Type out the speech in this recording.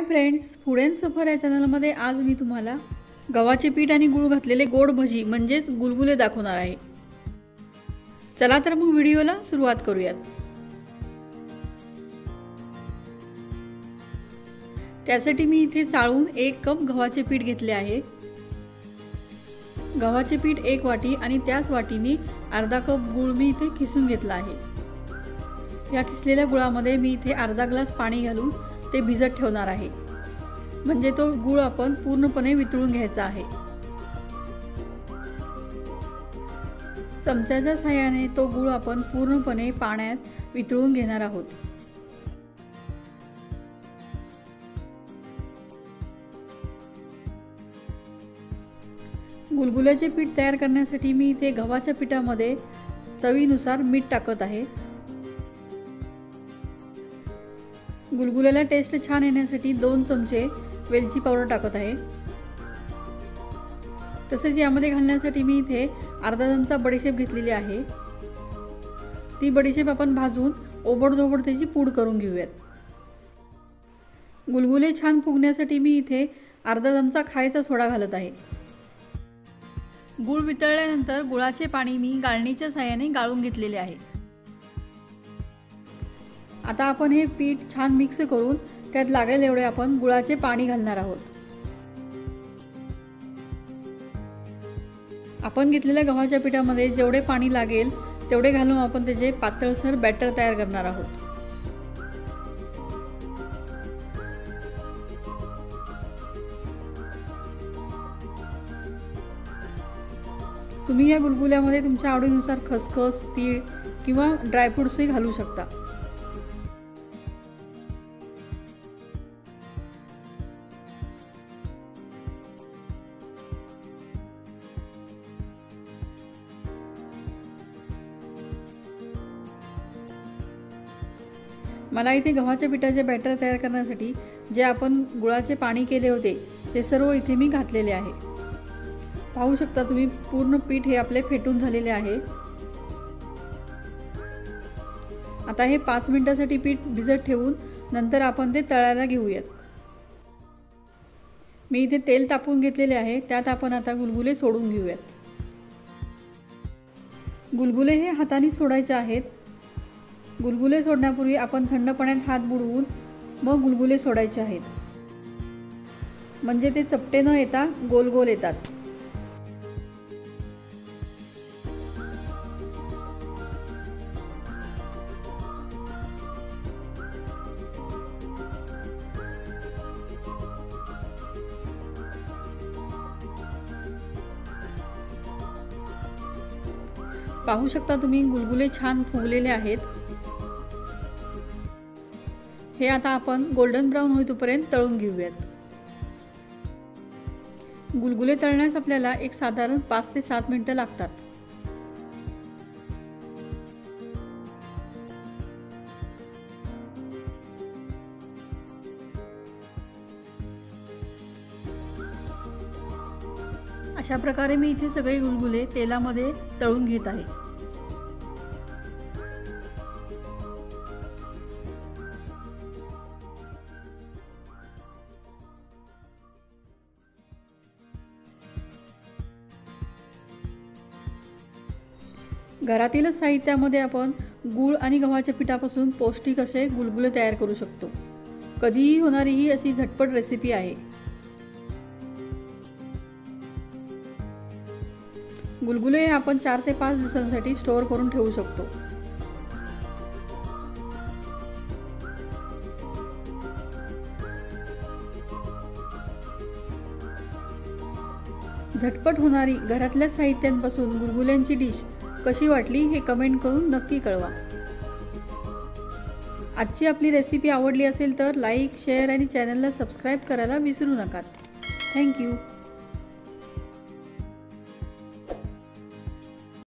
Hi friends food and सफर या चॅनलमध्ये आज मी तुम्हाला गव्हाचे पीठ आणि गूळ घातलेले गोड भजी म्हणजेच गुलगुले दाखवणार आहे. चला तर मग व्हिडिओला सुरुवात करूयात. त्यासाठी मी इथे चाळून एक कप गव्हाचे पीठ घेतले आहे. गव्हाचे पीठ एक वाटी आणि त्याच वाटीने अर्धा कप गूळ मी इथे किसून घेतला आहे. या किसलेल्या गुळामध्ये मी इथे अर्धा ग्लास पाणी घालून ते भिजत ठेवणार आहे. म्हणजे तो गूळ आपण पूर्णपणे वितळून घ्यायचा आहे. चमच्याच्या साह्याने तो गूळ आपण पूर्णपणे पाण्यात वितळून घेणार आहोत. गुलगुल्याचे पीठ तयार करण्यासाठी मी इथे गव्हाच्या पिठामध्ये चवीनुसार मीठ टाकत आहे. गुलगुल्याला टेस्ट छान येण्यासाठी दोन चमचे वेलची पावडर टाकत आहे. तसेच यामध्ये घालण्यासाठी मी इथे अर्धा चमचा बडीशेप घेतलेली आहे. ती बडीशेप आपण भाजून ओबडधोबड त्याची पूड करून घेऊयात. गुलगुले छान फुगण्यासाठी मी इथे अर्धा चमचा खायचा सोडा घालत आहे. गुळ वितळल्यानंतर गुळाचे पाणी मी गाळणीच्या साह्याने गाळून घेतलेले आहे. आता आपण हे पीठ छान मिक्स करून त्यात लागेल एवढे आपण गुळाचे पाणी घालणार आहोत. आपण घेतलेल्या गव्हाच्या पिठामध्ये जेवढे पाणी लागेल तेवढे घालून आपण त्याचे पातळसर बॅटर तयार करणार आहोत. तुम्ही या गुलगुल्यामध्ये तुमच्या आवडीनुसार खसखस तीळ किंवा ड्रायफ्रूट्सही घालू शकता. मला इथे गव्हाच्या पिठाचे बॅटर तयार करण्यासाठी जे आपण गुळाचे पाणी केले होते ते सर्व इथे मी घातलेले आहे. पाहू शकता तुम्ही पूर्ण पीठ हे आपले फेटून झालेले आहे. आता हे पाच मिनटासाठी पीठ भिजत ठेवून नंतर आपण ते तळायला घेऊयात. मी इथे तेल तापून घेतलेले आहे त्यात आपण आता गुलगुले सोडून घेऊयात. गुलगुले हे हाताने सोडायचे आहेत. गुलगुले सोडण्यापूर्वी आपण थंड पाण्यात हात बुडवून मग गुलगुले सोडायचे आहेत. म्हणजे ते चपटे न येता गोल गोल येतात. पाहू शकता तुम्ही गुलगुले छान फुगलेले आहेत. हे आता आपण गोल्डन ब्राऊन होईतोपर्यंत तळून घेऊयात. गुलगुले तळण्यास आपल्याला एक साधारण पाच ते सात मिनटं लागतात. अशा प्रकारे मी इथे सगळे गुलगुले तेलामध्ये तळून घेत आहे. घरातील साहित्यामध्ये आपण गूळ आणि गव्हाच्या पिठापासून पौष्टिक असे गुलगुले तयार करू शकतो. कधीही होणारी ही अशी झटपट रेसिपी आहे. गुलगुले हे आपण चार ते पाच दिवसांसाठी स्टोअर करून ठेवू शकतो. झटपट होणारी घरातल्या साहित्यांपासून गुलगुल्यांची डिश कशी वाटली हे कमेंट करून नक्की कळवा. आजची आपली रेसिपी आवडली असेल तर लाईक शेअर आणि चॅनलला सबस्क्राईब करायला विसरू नका. थँक्यू